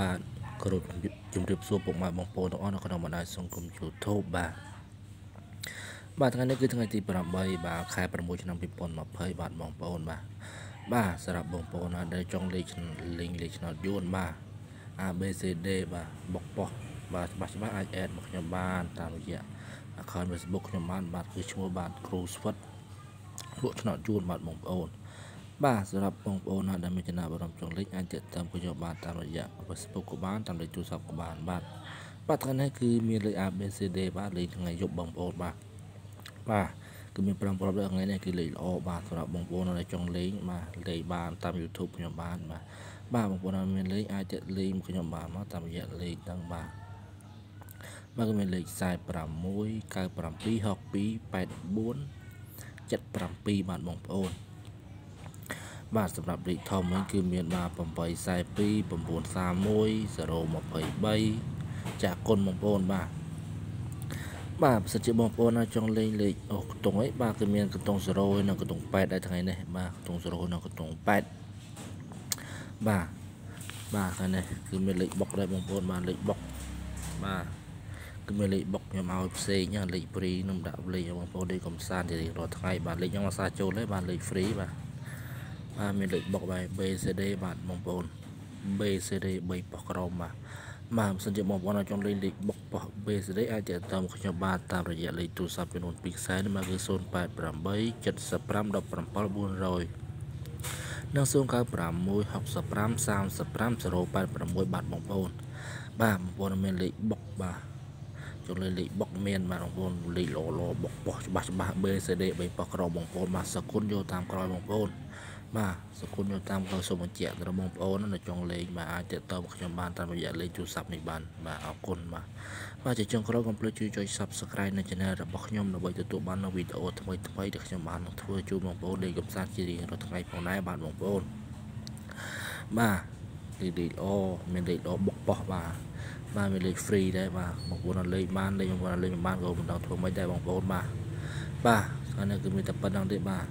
បាទគោរពជំរាបសួរពុកម៉ែបងប្អូនទាំងអស់នៅក្នុងបណ្ដាញសង្គម YouTube បាទបាទថ្ងៃនេះគឺថ្ងៃទី8បាទខែ6ឆ្នាំ2020បាទបងប្អូនបាទបាទសម្រាប់បងប្អូនដែលចង់លេខលេងលេខឆ្នោតយួនបាទ ABCD បាទបុកប៉ុសបាទច្បាស់ច្បាស់អាចអេតមកខ្ញុំបានតាមរយៈ account Facebook ខ្ញុំបានបាទគឺឈ្មោះបាទគ្រូស្វិតលក់ឆ្នោតយួនបាទបងប្អូនបាទ សម្រាប់បងប្អូនណាដែលមានចំណាប់អារម្មណ៍ចង់លេខអាចទាក់ទងខ្ញុំបានតាមរយៈ Facebook ក៏បានតាមលេខទូរស័ព្ទក៏បានបាទបាទថ្ងៃនេះគឺមានលេខ ABCD បាទលេខថ្ងៃយប់បងប្អូនបាទបាទគឺមាន5ប្រព័ន្ធថ្ងៃនេះគឺលេខល្អបាទសម្រាប់បងប្អូនដែលចង់លេងបាទលេខបានតាម YouTube ខ្ញុំបានបាទបាទបងប្អូនដែលមានលេខអាចទៅលេងខ្ញុំបានមកតាមរយៈលេខហ្នឹងបាទបាទគឺមានលេខ46 97 62 84 77បាទបងប្អូន បាទសម្រាប់លេខធំវិញគឺមានបាទ842 931 023ចាក់គុណបងប្អូនបាទបាទប្រសិនជាបងប្អូនណាចង់លេងលេខអូកតុងអីបាទគឺមានកតុង0ហើយនិងកតុង8ដែរថ្ងៃនេះបាទកតុង0និងកតុង8បាទបាទថ្ងៃនេះគឺមានលេខបុកដែរបងប្អូនបាទលេខបុកបាទគឺមានលេខបុកខ្ញុំឲ្យផ្សេងណាលេខព្រីខ្ញុំដាក់លេខបងប្អូនលេខកំសាន្តជារៀងរាល់ថ្ងៃបាទលេខខ្ញុំអាសាចូលហើយបាទលេខ free បាទ បាទមានលេខបុកបែប BCD បាទបងប្អូន BCD 3ប៉ុសក្រមបាទបាទបើសិនជាបងប្អូនចង់លេងលេខបុកប៉ុស BCD អាចទៅតាមខ្ញុំបាទតាមរយៈលេខទូរស័ព្ទចំនួន2ខ្សែនោះមកគឺ088 75 17 400និង096 65 35 086បាទបងប្អូនបាទបងប្អូនមានលេខបុកបាទចុះលេខលេខបុកមានបាទបងប្អូនលេខល្អល្អបុកបោះច្បាស់ច្បាស់ BCD 3ប៉ោះក្របងប្អូនបាទសគុណយកតាមក្រោយបងប្អូន បាទសគុណយកតាមក្រោយសូមបញ្ជាក់ដល់បងប្អូននៅចុងលេខបាទអាចទាក់ទងខ្ញុំបានតាមរយៈលេខទូរស័ព្ទនេះបានបាទអរគុណបាទបាទជាចុងក្រោយកុំភ្លេចជួយចុច Subscribe នៅ Channel របស់ខ្ញុំដើម្បីទទួលបាននូវវីដេអូថ្មីថ្មីដែលខ្ញុំបាននឹងធ្វើជូនបងប្អូនលេខកំសាន្តជារៀងរាល់ថ្ងៃផងដែរបាទបងប្អូនបាទលេខលេខអូមានលេខអូបុកបោះបាទបាទមានលេខ free ដែរបាទបងប្អូនលេខបានលេខបងប្អូនលេខមិនបានក៏មិនដឹងធ្វើមិនដែរបងប្អូនបាទបាទអានេះគឺមានតែប៉ុណ្្នឹងទេបាទ